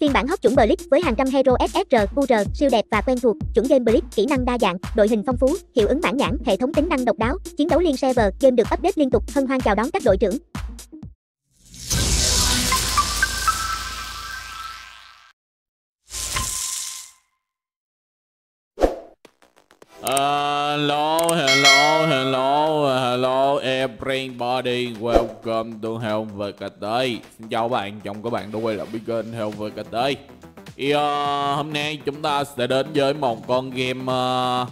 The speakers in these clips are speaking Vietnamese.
Phiên bản hot chuẩn Blitz với hàng trăm hero SSR, QR, siêu đẹp và quen thuộc, chuẩn game Blitz, kỹ năng đa dạng, đội hình phong phú, hiệu ứng mãn nhãn, hệ thống tính năng độc đáo, chiến đấu liên server, game được update liên tục, hân hoan chào đón các đội trưởng. Ờ, Alo everybody, welcome to Hell VKT Xin chào các bạn, chào các bạn đã quay lại với kênh Hell VKT Thì uh, hôm nay chúng ta sẽ đến với một con game uh,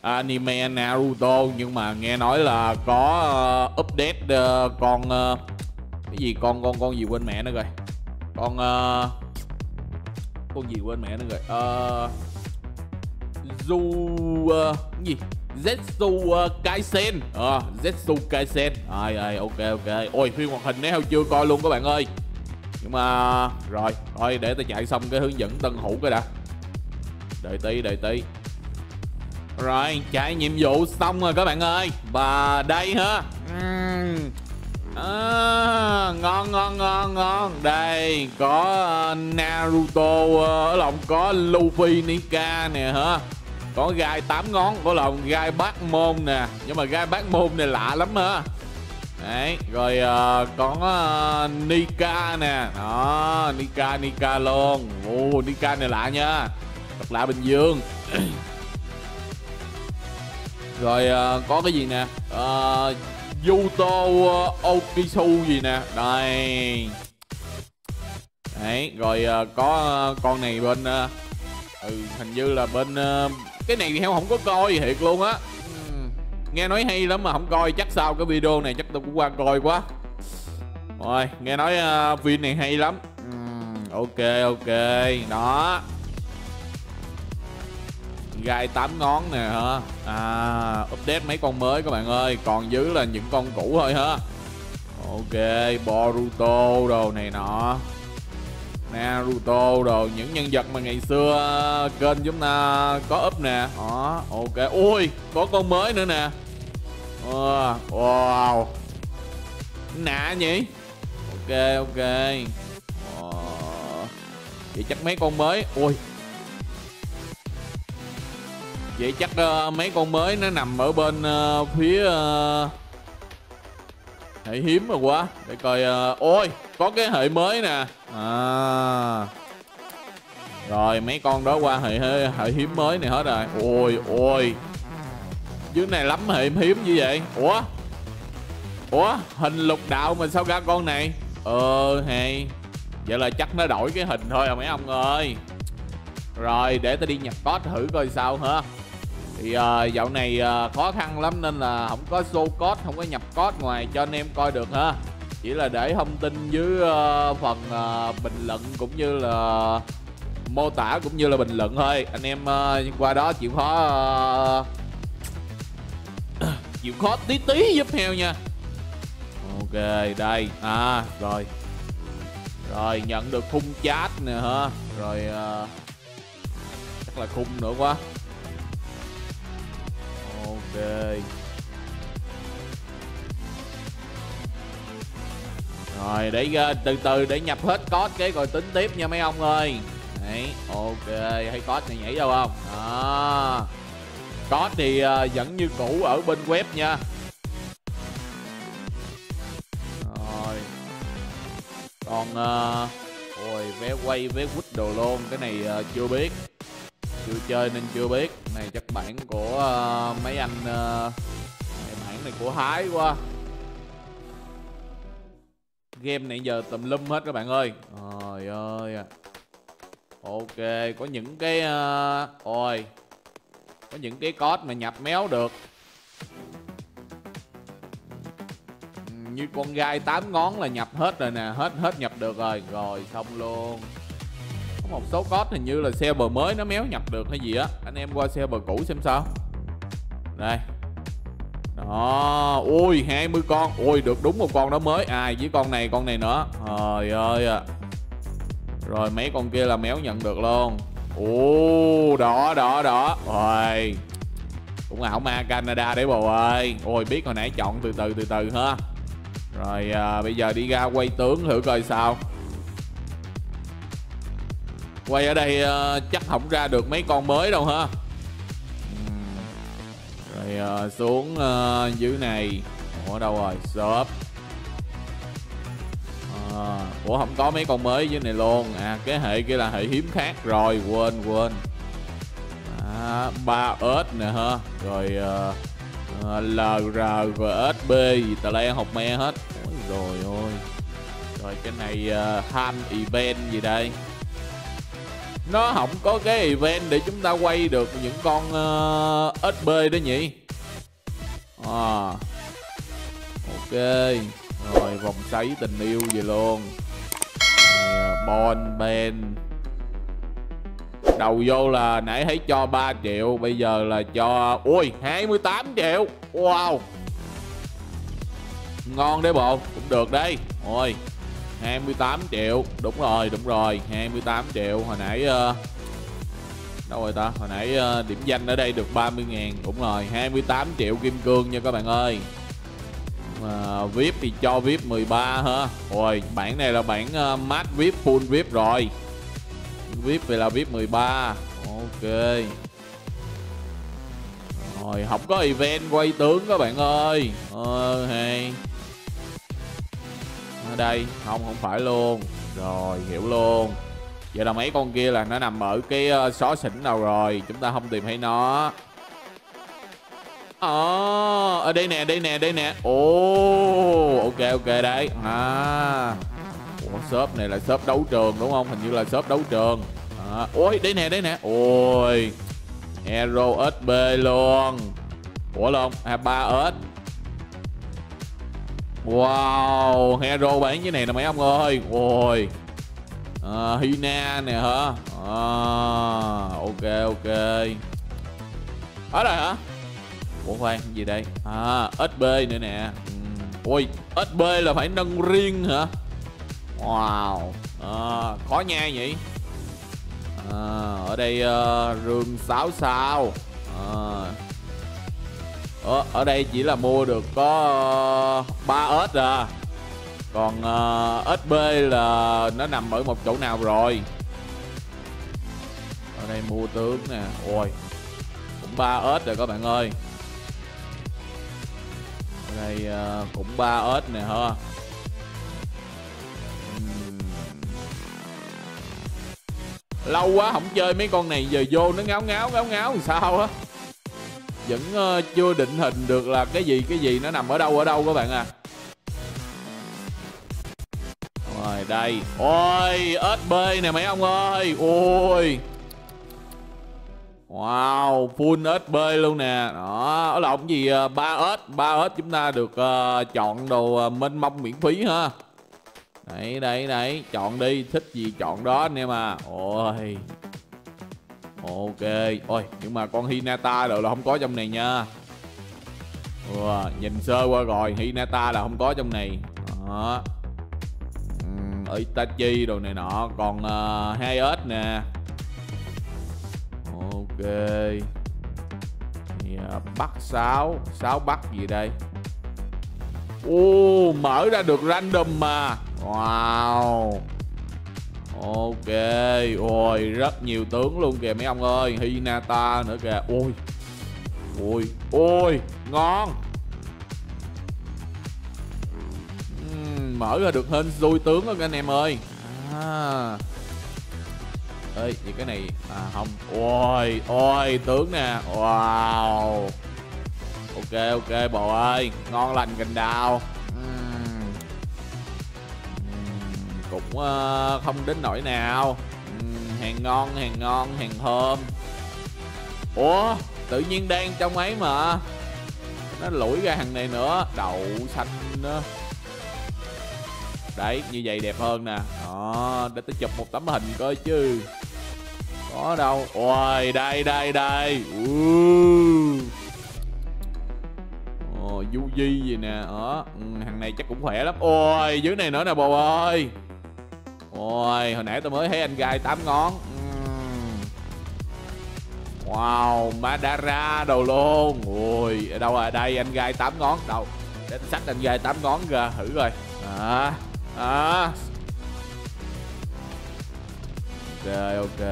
anime Naruto. Nhưng mà nghe nói là có uh, update uh, con, uh, cái gì, con con con gì quên mẹ nữa rồi? Con, uh, con gì quên mẹ nữa rồi? Uh, Zu uh, cái gì? Zetsu uh, Kaisen. À, Zetsu Kaisen. Ai, ai, ok ok. Ôi phim hoạt hình nếu chưa coi luôn các bạn ơi. Nhưng mà rồi thôi để ta chạy xong cái hướng dẫn tân hữu cái đã. Đợi tí đợi tí. Rồi chạy nhiệm vụ xong rồi các bạn ơi. Và đây ha. Uhm. À, ngon ngon ngon ngon. Đây có ờ, Naruto ở lòng có Luffy Nika nè hả? Có gai tám ngón có lòng gai bát môn nè. Nhưng mà gai bát môn này lạ lắm ha. Đấy rồi uh, có uh, Nika nè. Đó Nika Nika luôn. Ồ Nika này lạ nha. Thật lạ Bình Dương. Rồi uh, có cái gì nè? Uh, Yuto uh, Okisu gì nè? Đây. Đấy rồi uh, có uh, con này bên uh, ừ, hình như là bên uh, cái này thì heo không có coi thiệt luôn á. Nghe nói hay lắm mà không coi chắc sau cái video này chắc tôi cũng qua coi quá. Rồi nghe nói ờ, uh, phim này hay lắm. Ok ok đó. Gai tám ngón nè hả? À update mấy con mới các bạn ơi còn giữ là những con cũ thôi hả? Ok boruto đồ này nọ. Naruto rồi những nhân vật mà ngày xưa ờ, kênh chúng ta có up nè. Đó ok. Ui có con mới nữa nè. Wow nạ nhỉ? Ok ok. Ờ, vậy chắc mấy con mới. Ui. Vậy chắc uh, mấy con mới nó nằm ở bên uh, phía uh, hệ hiếm rồi quá. Để coi uh, ôi có cái hệ mới nè. À. Rồi mấy con đó qua hệ hệ, hệ hiếm mới này hết rồi. Ôi ôi. Dưới này lắm hệ hiếm như vậy. Ủa? Ủa? Hình lục đạo mà sao ra con này? Ờ hay. Vậy là chắc nó đổi cái hình thôi à mấy ông ơi. Rồi để ta đi nhập code thử coi sao hả thì uh, dạo này uh, khó khăn lắm nên là không có show code không có nhập code ngoài cho anh em coi được ha. Chỉ là để thông tin dưới uh, phần uh, bình luận cũng như là mô tả cũng như là bình luận thôi. Anh em uh, qua đó chịu khó uh, chịu khó tí tí giúp heo nha. Ok đây. À rồi. Rồi nhận được khung chat nè ha. Rồi uh, chắc là khung nữa quá rồi để ờ, từ từ để nhập hết code cái rồi tính tiếp nha mấy ông ơi. Đấy ok thấy code này nhảy đâu không? Đó. Code thì uh, vẫn như cũ ở bên web nha. Rồi. Còn uh, ôi vé quay vé quýt đồ luôn cái này uh, chưa biết chưa chơi nên chưa biết. Này chắc bản của uh, mấy anh uh, bản này của Thái quá. Game này giờ tùm lum hết các bạn ơi. Trời ơi ok có những cái uh, ôi có những cái code mà nhập méo được. Như con gai tám ngón là nhập hết rồi nè hết hết nhập được rồi. Rồi xong luôn một số code hình như là xe bờ mới nó méo nhập được hay gì á. Anh em qua xe bờ cũ xem sao. Đây. Đó. Ui 20 con. Ui được đúng một con đó mới. Ai à, với con này con này nữa. Trời ơi à. rồi mấy con kia là méo nhận được luôn. Ồ đỏ đỏ đỏ rồi cũng ảo ma canada đấy bồ ơi. Ôi biết hồi nãy chọn từ từ từ từ ha. Rồi à, bây giờ đi ra quay tướng thử coi sao quay ở đây uh, chắc không ra được mấy con mới đâu ha. Rồi uh, xuống uh, dưới này. Ở đâu rồi? Shop. À, ủa không có mấy con mới dưới này luôn. À cái hệ kia là hệ hiếm khác. Rồi quên quên. À, ba ớt nè ha. Rồi uh, uh, lr sb gì tà le học me hết. Ôi rồi ôi. Rồi cái này uh, han event gì đây? Nó không có cái event để chúng ta quay được những con ờ, uh, SB đó nhỉ? À, ok. Rồi vòng xoáy tình yêu về luôn. Bon ờ, ben đầu vô là nãy thấy cho 3 triệu bây giờ là cho ui 28 triệu. Wow. Ngon đấy bộ cũng được đấy. Ôi. 28 triệu. Đúng rồi đúng rồi 28 triệu. Hồi nãy uh, đâu rồi ta? Hồi nãy uh, điểm danh ở đây được 30 ngàn. Đúng rồi 28 triệu kim cương nha các bạn ơi. Uh, VIP thì cho VIP 13 ha rồi bản này là bản uh, ờ, mát VIP full VIP rồi. VIP về là VIP 13 ok. Rồi không có event quay tướng các bạn ơi. Ờ hay ở đây. Không không phải luôn. Rồi hiểu luôn. Vậy là mấy con kia là nó nằm ở cái uh, xó xỉnh nào rồi? Chúng ta không tìm thấy nó. Ờ ở đây nè đây nè đây nè. Ồ ok ok đấy. À. Ủa, shop này là shop đấu trường đúng không? Hình như là shop đấu trường. À, ôi đây nè đây nè. Ôi hero sb luôn. Ủa luôn à ba s. Wow, hero bán cái này nè mấy ông ơi. Ôi. À, Hina nè hả? À, ok ok. Ở đây hả? Ủa khoan, gì đây? À, SB nữa nè. Ừ. Ôi, SB là phải nâng riêng hả? Wow. À, khó nha nhỉ? À, ở đây uh, rừng 6 sao. À, ở, ở đây chỉ là mua được có uh, 3 S à. Còn uh, b là nó nằm ở một chỗ nào rồi? Ở đây mua tướng nè. Ôi cũng ba ớt rồi các bạn ơi. Ở đây uh, cũng ba ớt nè ha. Lâu quá không chơi mấy con này giờ vô nó ngáo ngáo ngáo ngáo làm sao á? Vẫn uh, chưa định hình được là cái gì cái gì nó nằm ở đâu ở đâu các bạn à rồi đây ôi SB nè mấy ông ơi ôi Wow, full SB luôn nè. Đó, ở lộn gì ờ, 3S, 3S chúng ta được uh, chọn đồ uh, mênh mông miễn phí ha. Đấy, đấy, đấy, chọn đi, thích gì chọn đó anh em à. Ôi. Ok, ôi nhưng mà con Hinata rồi là không có trong này nha. Wow, Nhìn sơ qua rồi, Hinata là không có trong này. Đó. Ừ, Itachi đồ này nọ, còn ờ, uh, 2S nè. Ok. Yeah, ờ, bắt 6, 6 bắt gì đây? Ô, mở ra được random mà. Wow. Ok, ôi rất nhiều tướng luôn kìa mấy ông ơi. Hinata nữa kìa, ôi Ôi, ôi, ngon. Uhm, Mở ra được hên xui tướng luôn anh em ơi. À. Ê, vậy cái này, à không. Ôi, ôi, tướng nè. Wow. Ok, ok, bò ơi. Ngon lành cành đào. Cũng uh, không đến nỗi nào. Uhm, hàng ngon hàng ngon hàng thơm. Ủa tự nhiên đang trong ấy mà. Nó lủi ra hàng này nữa. Đậu xanh nữa. Đấy như vậy đẹp hơn nè. Đó để tôi chụp một tấm hình coi chứ. Có đâu. Ôi đây đây đây. Uh. ồ di gì nè. Ờ, Đó ừ, hàng này chắc cũng khỏe lắm. Ôi dưới này nữa nè bồ ơi. Ôi, hồi nãy tôi mới thấy anh gai 8 ngón. Wow, Madara đầu luôn. Ui, ở đâu rồi? Đây, anh gai 8 ngón. Đâu, để tôi sách anh gai 8 ngón ra thử rồi À, à. Ok ok.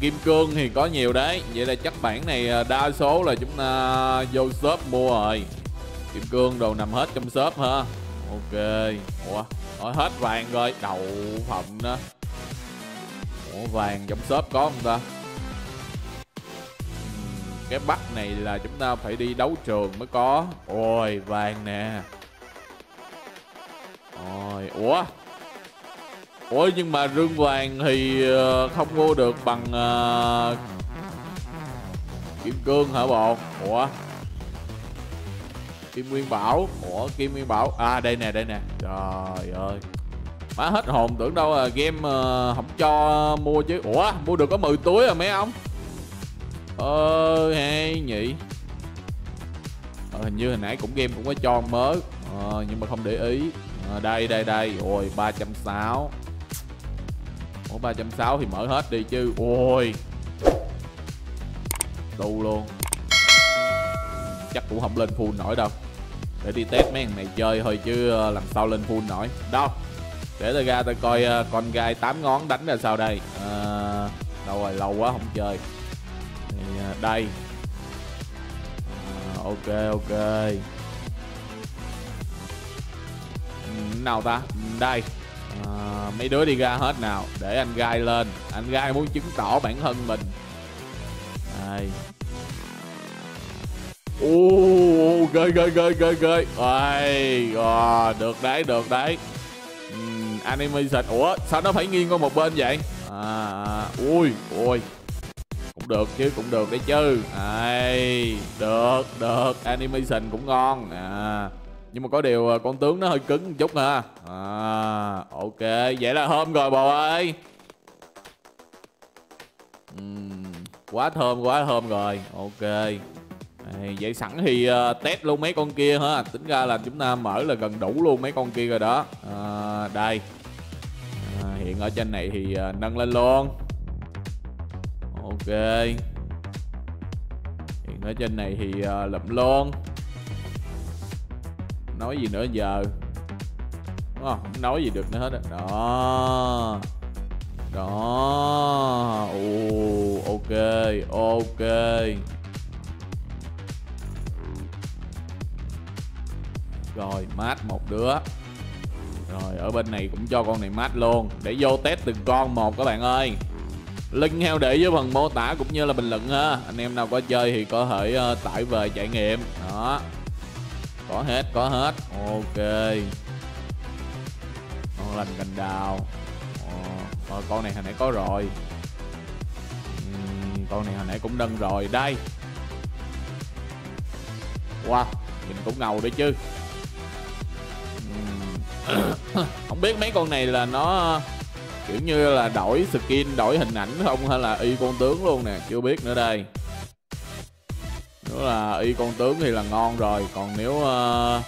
Kim cương thì có nhiều đấy. Vậy là chắc bản này à, đa số là chúng ta vô shop mua rồi. Kim cương đồ nằm hết trong shop ha ok. Ủa Ủa, hết vàng rồi. Đậu phộng đó. Ủa vàng trong shop có không ta? Cái bắt này là chúng ta phải đi đấu trường mới có. Ôi vàng nè. Ôi ủa? Ủa nhưng mà rương vàng thì ờ, không mua được bằng uh, kim cương hả bọn ủa? Kim nguyên bảo. Ủa kim nguyên bảo. À đây nè đây nè. Trời ơi. Má hết hồn tưởng đâu là game uh, không cho mua chứ. Ủa mua được có 10 túi à mấy ông? Ơ hay nhỉ. Ờ, hình như hồi nãy cũng game cũng có cho mới. Ờ, nhưng mà không để ý. Ờ, đây đây đây. Ôi ba trăm sáu. Ủa ba trăm sáu thì mở hết đi chứ. Ôi. Tu luôn. Chắc cũng không lên full nổi đâu để đi test mấy thằng này chơi thôi chứ ờ, làm sao lên full nổi. Đâu? Để tôi ra tôi coi ờ, con gai tám ngón đánh ra sao đây. À, đâu rồi lâu quá không chơi. Đây. À, ok ok. Ừ, nào ta? Ừ, đây. À, mấy đứa đi ra hết nào. Để anh gai lên. Anh gai muốn chứng tỏ bản thân mình. Đây. Ô! Gơi gơi gơi gơi gơi. Ôi, à, được đấy được đấy. Uhm, animation. Ủa sao nó phải nghiêng qua một bên vậy? À, à Ui, ui Cũng được chứ cũng được đấy chứ. Ai được được. Animation cũng ngon. À nhưng mà có điều à, con tướng nó hơi cứng một chút ha. À ok vậy là hôm rồi bò ơi. Uhm, quá thơm quá thơm rồi. Ok. Đây, vậy sẵn thì uh, test luôn mấy con kia ha tính ra là chúng ta mở là gần đủ luôn mấy con kia rồi đó. À, đây. À, hiện ở trên này thì uh, nâng lên luôn. Ok. Hiện ở trên này thì uh, lụm luôn. Nói gì nữa giờ. Đúng không? Không nói gì được nữa hết đó. Đó. Ồ ok ok. Rồi mát một đứa. Rồi ở bên này cũng cho con này mát luôn. Để vô test từng con một các bạn ơi. Link heo để dưới phần mô tả cũng như là bình luận ha. Anh em nào có chơi thì có thể uh, tải về trải nghiệm. Đó. Có hết có hết. Ok. Con lành cành đào. Ờ, con này hồi nãy có rồi. Uhm, con này hồi nãy cũng nâng rồi. Đây. Wow nhìn cũng ngầu đấy chứ không biết mấy con này là nó kiểu như là đổi skin đổi hình ảnh không hay là y con tướng luôn nè chưa biết nữa đây. Nếu là y con tướng thì là ngon rồi còn nếu uh,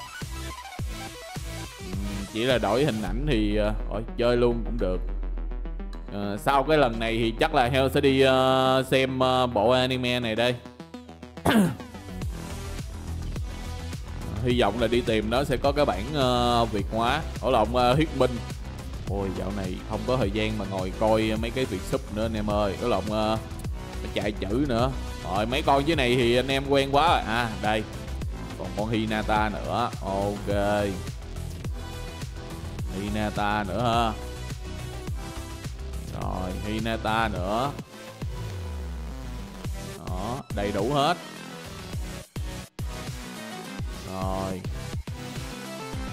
chỉ là đổi hình ảnh thì uh, chơi luôn cũng được. Uh, sau cái lần này thì chắc là heo sẽ đi uh, xem uh, bộ anime này đây hy vọng là đi tìm nó sẽ có cái bản uh, ờ, việt hóa. Ở lộn uh, huyết binh. ôi dạo này không có thời gian mà ngồi coi mấy cái việc sub nữa anh em ơi. Có lộn uh, chạy chữ nữa. Rồi mấy con dưới này thì anh em quen quá rồi. À đây. Còn con hinata nữa. Ok. Hinata nữa ha. Rồi hinata nữa. Đó đầy đủ hết.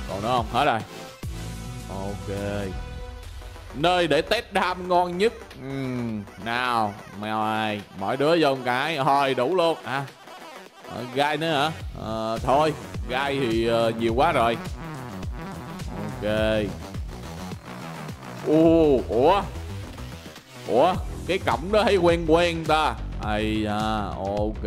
Còn nữa không? Hết rồi. Ok. Nơi để test đam ngon nhất. Uhm, nào mèo ơi mọi đứa vô một cái. Thôi đủ luôn. À à, gai nữa hả? À, thôi gai thì uh, nhiều quá rồi. Ok. U ủa? Ủa cái cổng đó thấy quen quen ta. Ây à ok.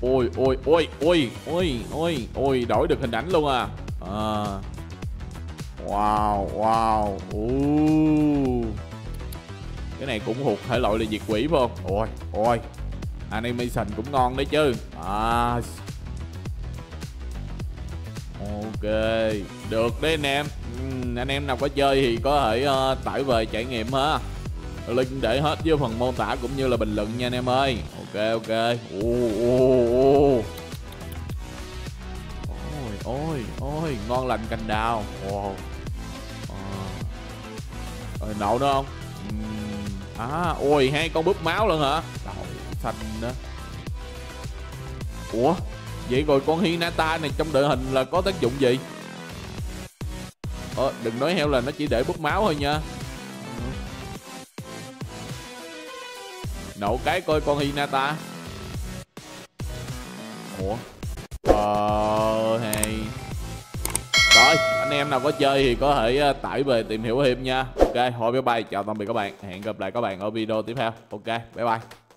Ôi ôi ôi ôi ôi ôi ôi đổi được hình ảnh luôn à. À. Wow, wow uh. Cái này cũng thuộc thể loại là diệt quỷ phải không? Ôi, ôi Animation cũng ngon đấy chứ. À. Ok, được đấy anh em. Ừm, Anh em nào có chơi thì có thể uh, tải về trải nghiệm ha. Link để hết dưới phần mô tả cũng như là bình luận nha anh em ơi. Ok ok. Ô ô ô Ôi ôi ôi Ngon lành cành đào. Wow. Ờ. Rồi nậu nữa không? À ôi hai con búp máu luôn hả? Trời xanh đó Ủa Vậy rồi con Hinata này trong đội hình là có tác dụng gì? Ờ, đừng nói heo là nó chỉ để búp máu thôi nha. Đậu cái coi con Hinata. Ủa? Ờ hay. Rồi, anh em nào có chơi thì có thể ờ, tải về tìm hiểu thêm nha. Ok, thôi, bye bye. Chào tạm biệt các bạn. Hẹn gặp lại các bạn ở video tiếp theo. Ok, bye bye.